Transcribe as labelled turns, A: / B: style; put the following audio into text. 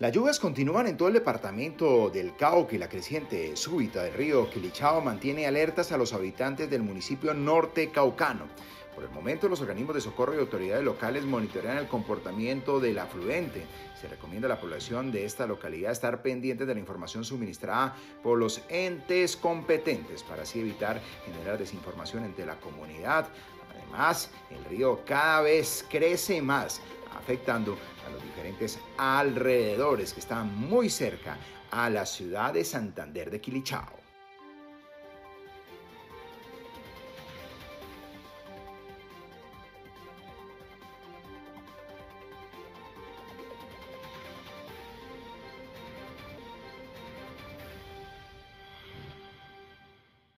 A: Las lluvias continúan en todo el departamento del Cauca y la creciente súbita del río Quilichao mantiene alertas a los habitantes del municipio norte caucano. Por el momento, los organismos de socorro y autoridades locales monitorean el comportamiento del afluente. Se recomienda a la población de esta localidad estar pendiente de la información suministrada por los entes competentes para así evitar generar desinformación entre la comunidad. Además, el río cada vez crece más, afectando a los diferentes alrededores que están muy cerca a la ciudad de Santander de Quilichao.